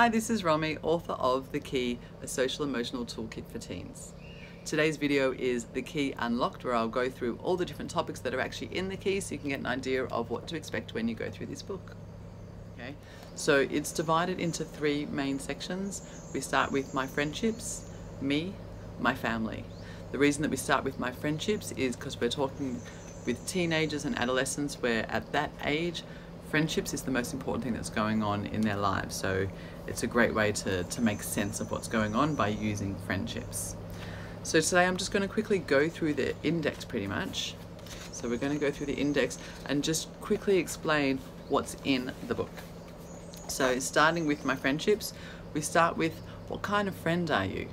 Hi, this is Romi, author of The Key, a social emotional toolkit for teens. Today's video is The Key Unlocked, where I'll go through all the different topics that are actually in the key so you can get an idea of what to expect when you go through this book. Okay, so it's divided into three main sections. We start with my friendships, me, my family. The reason that we start with my friendships is because we're talking with teenagers and adolescents where at that age friendships is the most important thing that's going on in their lives so it's a great way to, to make sense of what's going on by using friendships. So today I'm just going to quickly go through the index pretty much. So we're going to go through the index and just quickly explain what's in the book. So starting with my friendships, we start with what kind of friend are you?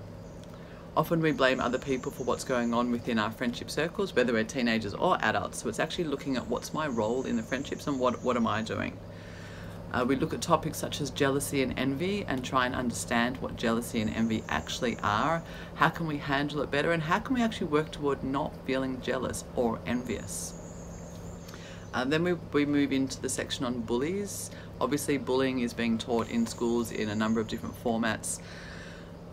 Often we blame other people for what's going on within our friendship circles, whether we're teenagers or adults. So it's actually looking at what's my role in the friendships and what, what am I doing. Uh, we look at topics such as jealousy and envy and try and understand what jealousy and envy actually are. How can we handle it better and how can we actually work toward not feeling jealous or envious? Uh, then we, we move into the section on bullies. Obviously bullying is being taught in schools in a number of different formats.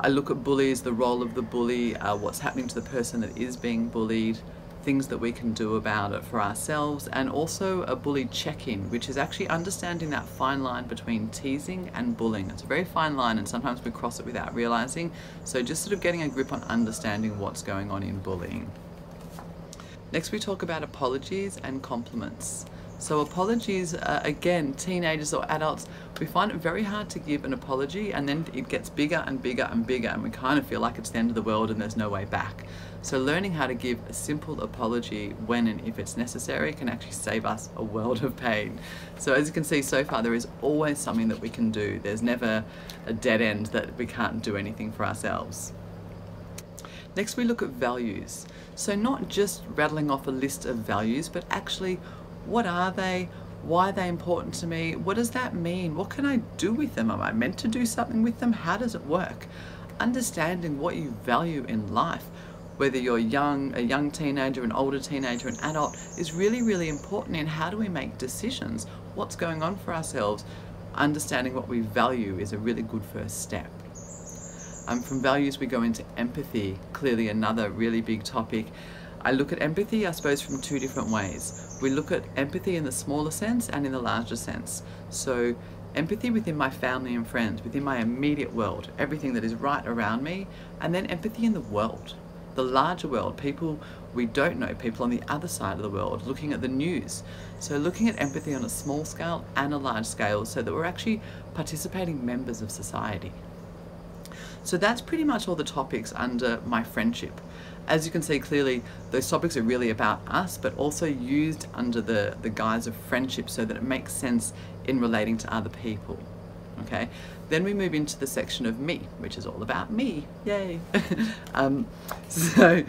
I look at bullies, the role of the bully, uh, what's happening to the person that is being bullied, things that we can do about it for ourselves, and also a bully check-in, which is actually understanding that fine line between teasing and bullying. It's a very fine line and sometimes we cross it without realizing. So just sort of getting a grip on understanding what's going on in bullying. Next we talk about apologies and compliments. So apologies, uh, again, teenagers or adults, we find it very hard to give an apology and then it gets bigger and bigger and bigger and we kind of feel like it's the end of the world and there's no way back. So learning how to give a simple apology when and if it's necessary can actually save us a world of pain. So as you can see so far, there is always something that we can do. There's never a dead end that we can't do anything for ourselves. Next we look at values. So not just rattling off a list of values, but actually what are they? Why are they important to me? What does that mean? What can I do with them? Am I meant to do something with them? How does it work? Understanding what you value in life, whether you're young, a young teenager, an older teenager, an adult, is really, really important in how do we make decisions? What's going on for ourselves? Understanding what we value is a really good first step. Um, from values we go into empathy, clearly another really big topic. I look at empathy, I suppose, from two different ways. We look at empathy in the smaller sense and in the larger sense. So empathy within my family and friends, within my immediate world, everything that is right around me, and then empathy in the world, the larger world, people we don't know, people on the other side of the world, looking at the news. So looking at empathy on a small scale and a large scale so that we're actually participating members of society. So that's pretty much all the topics under my friendship. As you can see clearly, those topics are really about us, but also used under the, the guise of friendship so that it makes sense in relating to other people. Okay, then we move into the section of me, which is all about me. Yay! um, so,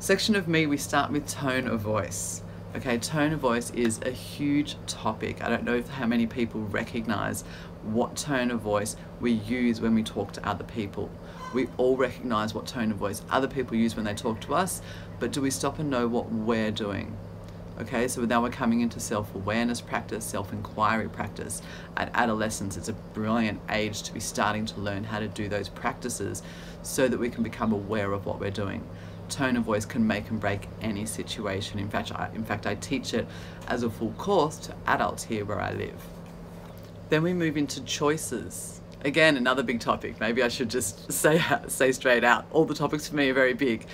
section of me, we start with tone of voice. Okay, tone of voice is a huge topic. I don't know how many people recognize what tone of voice we use when we talk to other people. We all recognize what tone of voice other people use when they talk to us, but do we stop and know what we're doing? Okay, so now we're coming into self-awareness practice, self-inquiry practice. At adolescence, it's a brilliant age to be starting to learn how to do those practices so that we can become aware of what we're doing tone of voice can make and break any situation. In fact, I, in fact, I teach it as a full course to adults here where I live. Then we move into choices. Again, another big topic. Maybe I should just say, say straight out. All the topics for me are very big.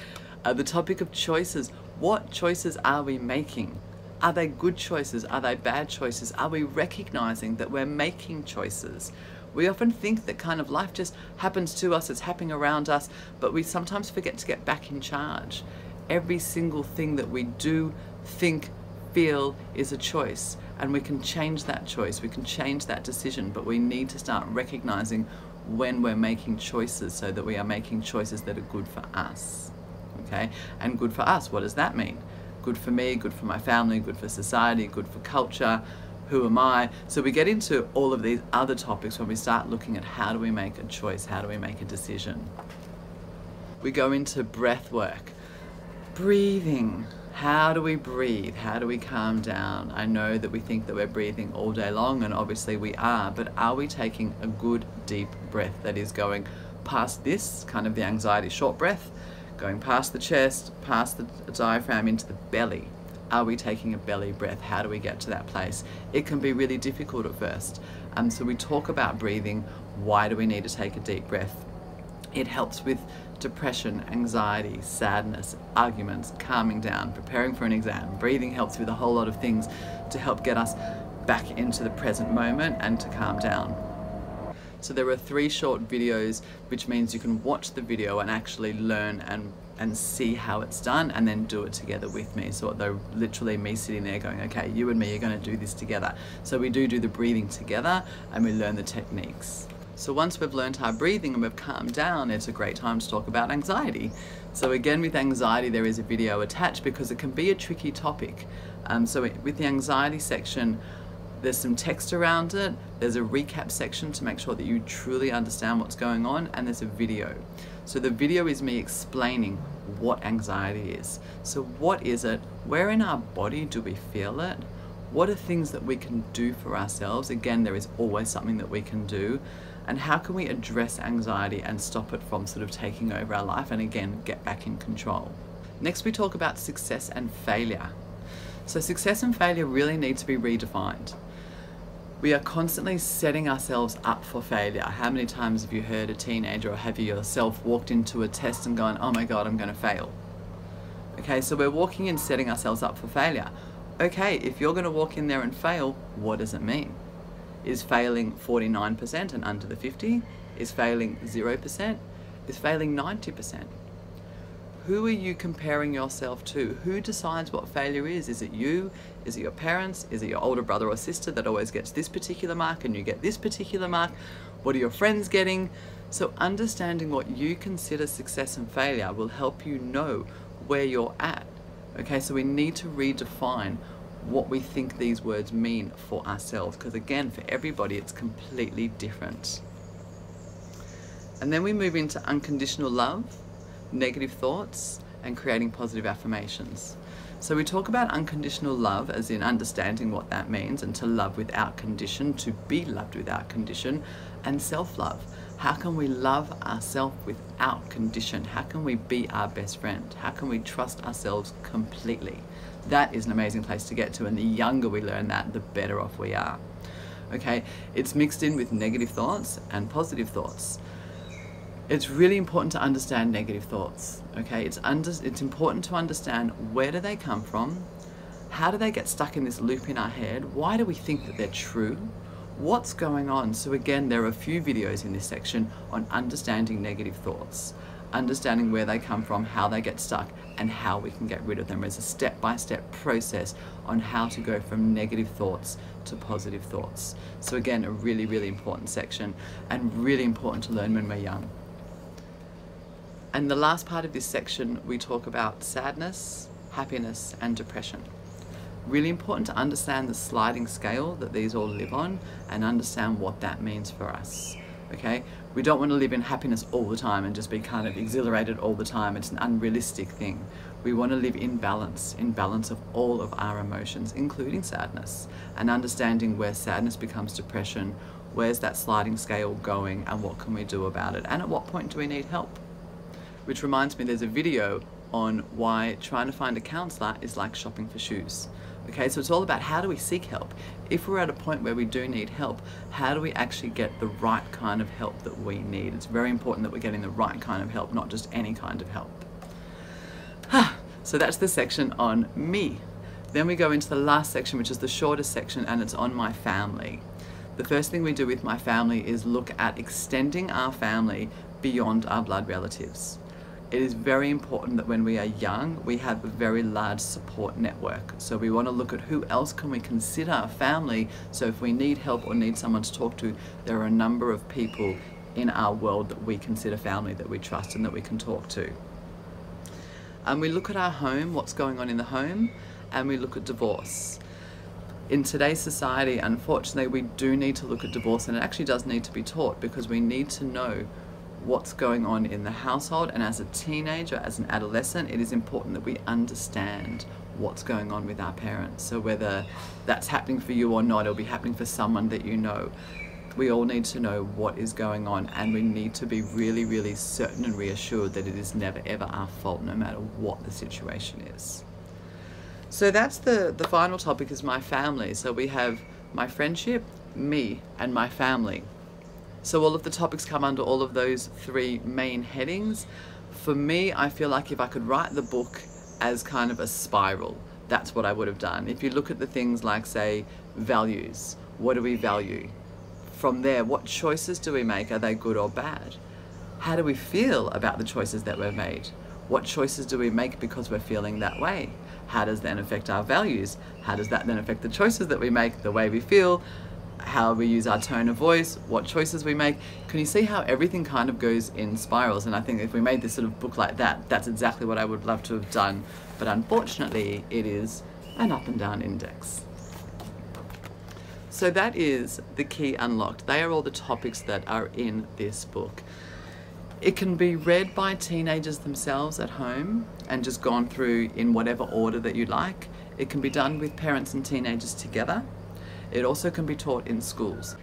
Uh, the topic of choices. What choices are we making? Are they good choices? Are they bad choices? Are we recognizing that we're making choices? We often think that kind of life just happens to us, it's happening around us, but we sometimes forget to get back in charge. Every single thing that we do, think, feel is a choice, and we can change that choice, we can change that decision, but we need to start recognizing when we're making choices so that we are making choices that are good for us. Okay? And good for us, what does that mean? Good for me, good for my family, good for society, good for culture, who am I? So we get into all of these other topics when we start looking at how do we make a choice, how do we make a decision. We go into breath work, breathing. How do we breathe? How do we calm down? I know that we think that we're breathing all day long, and obviously we are, but are we taking a good deep breath that is going past this, kind of the anxiety short breath, going past the chest, past the diaphragm into the belly? Are we taking a belly breath? How do we get to that place? It can be really difficult at first. Um, so we talk about breathing. Why do we need to take a deep breath? It helps with depression, anxiety, sadness, arguments, calming down, preparing for an exam. Breathing helps with a whole lot of things to help get us back into the present moment and to calm down. So there are three short videos, which means you can watch the video and actually learn and and see how it's done and then do it together with me. So they're literally me sitting there going, okay, you and me are going to do this together. So we do do the breathing together and we learn the techniques. So once we've learned our breathing and we've calmed down, it's a great time to talk about anxiety. So again, with anxiety, there is a video attached because it can be a tricky topic. Um, so with the anxiety section, there's some text around it, there's a recap section to make sure that you truly understand what's going on, and there's a video. So the video is me explaining what anxiety is. So what is it? Where in our body do we feel it? What are things that we can do for ourselves? Again, there is always something that we can do and how can we address anxiety and stop it from sort of taking over our life and again get back in control. Next we talk about success and failure. So success and failure really need to be redefined. We are constantly setting ourselves up for failure. How many times have you heard a teenager or have you yourself walked into a test and gone, oh my God, I'm gonna fail? Okay, so we're walking in setting ourselves up for failure. Okay, if you're gonna walk in there and fail, what does it mean? Is failing 49% and under the 50? Is failing 0%? Is failing 90%? Who are you comparing yourself to? Who decides what failure is? Is it you? Is it your parents? Is it your older brother or sister that always gets this particular mark and you get this particular mark? What are your friends getting? So understanding what you consider success and failure will help you know where you're at. Okay, so we need to redefine what we think these words mean for ourselves because again for everybody it's completely different. And then we move into unconditional love negative thoughts and creating positive affirmations. So we talk about unconditional love as in understanding what that means and to love without condition to be loved without condition and self-love how can we love ourselves without condition? How can we be our best friend? How can we trust ourselves completely? That is an amazing place to get to and the younger we learn that the better off we are. Okay it's mixed in with negative thoughts and positive thoughts. It's really important to understand negative thoughts okay? It's under it's important to understand where do they come from? How do they get stuck in this loop in our head? Why do we think that they're true what's going on so again there are a few videos in this section on understanding negative thoughts understanding where they come from, how they get stuck, and how we can get rid of them. There's a step by step process on how to go from negative thoughts to positive thoughts. So, again, a really, really important section and really important to learn when we're young. And the last part of this section, we talk about sadness, happiness, and depression. Really important to understand the sliding scale that these all live on and understand what that means for us okay? We don't want to live in happiness all the time and just be kind of exhilarated all the time. It's an unrealistic thing. We want to live in balance, in balance of all of our emotions, including sadness, and understanding where sadness becomes depression, where's that sliding scale going, and what can we do about it, and at what point do we need help? Which reminds me, there's a video on why trying to find a counselor is like shopping for shoes. Okay, so it's all about how do we seek help? If we're at a point where we do need help, how do we actually get the right kind of help that we need? It's very important that we're getting the right kind of help, not just any kind of help. so that's the section on me. Then we go into the last section, which is the shortest section, and it's on my family. The first thing we do with my family is look at extending our family beyond our blood relatives it is very important that when we are young, we have a very large support network. So we want to look at who else can we consider family. So if we need help or need someone to talk to, there are a number of people in our world that we consider family that we trust and that we can talk to. And we look at our home, what's going on in the home, and we look at divorce. In today's society, unfortunately, we do need to look at divorce and it actually does need to be taught because we need to know what's going on in the household and as a teenager, as an adolescent, it is important that we understand what's going on with our parents. So whether that's happening for you or not, it'll be happening for someone that you know. We all need to know what is going on and we need to be really, really certain and reassured that it is never ever our fault no matter what the situation is. So that's the, the final topic is my family. So we have my friendship, me and my family. So all of the topics come under all of those three main headings. For me, I feel like if I could write the book as kind of a spiral, that's what I would have done. If you look at the things like, say, values, what do we value? From there, what choices do we make? Are they good or bad? How do we feel about the choices that we've made? What choices do we make because we're feeling that way? How does that affect our values? How does that then affect the choices that we make, the way we feel, how we use our tone of voice, what choices we make. Can you see how everything kind of goes in spirals? And I think if we made this sort of book like that, that's exactly what I would love to have done. But unfortunately, it is an up and down index. So that is the key unlocked. They are all the topics that are in this book. It can be read by teenagers themselves at home and just gone through in whatever order that you like. It can be done with parents and teenagers together. It also can be taught in schools.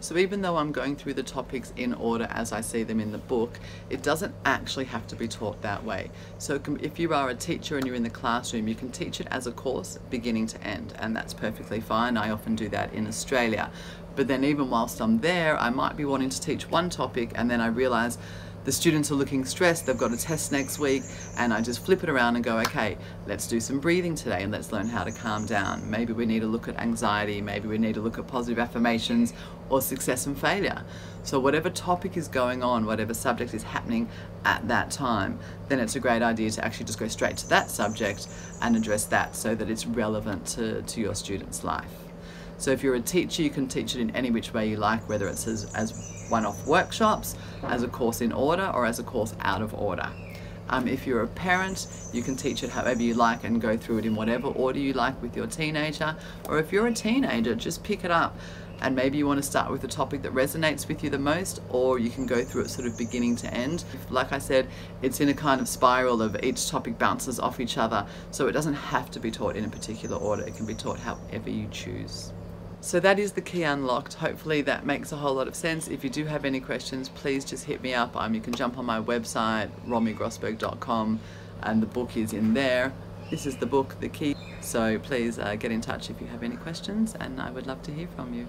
So even though I'm going through the topics in order as I see them in the book, it doesn't actually have to be taught that way. So if you are a teacher and you're in the classroom, you can teach it as a course beginning to end, and that's perfectly fine. I often do that in Australia. But then even whilst I'm there, I might be wanting to teach one topic and then I realize the students are looking stressed, they've got a test next week, and I just flip it around and go, okay, let's do some breathing today and let's learn how to calm down. Maybe we need to look at anxiety, maybe we need to look at positive affirmations or success and failure. So whatever topic is going on, whatever subject is happening at that time, then it's a great idea to actually just go straight to that subject and address that so that it's relevant to, to your student's life. So if you're a teacher, you can teach it in any which way you like, whether it's as, as one-off workshops, as a course in order, or as a course out of order. Um, if you're a parent, you can teach it however you like and go through it in whatever order you like with your teenager. Or if you're a teenager, just pick it up and maybe you want to start with the topic that resonates with you the most or you can go through it sort of beginning to end. Like I said, it's in a kind of spiral of each topic bounces off each other so it doesn't have to be taught in a particular order. It can be taught however you choose. So that is the key unlocked. Hopefully that makes a whole lot of sense. If you do have any questions, please just hit me up. Um, you can jump on my website, romigrossberg.com, and the book is in there. This is the book, The Key. So please uh, get in touch if you have any questions, and I would love to hear from you.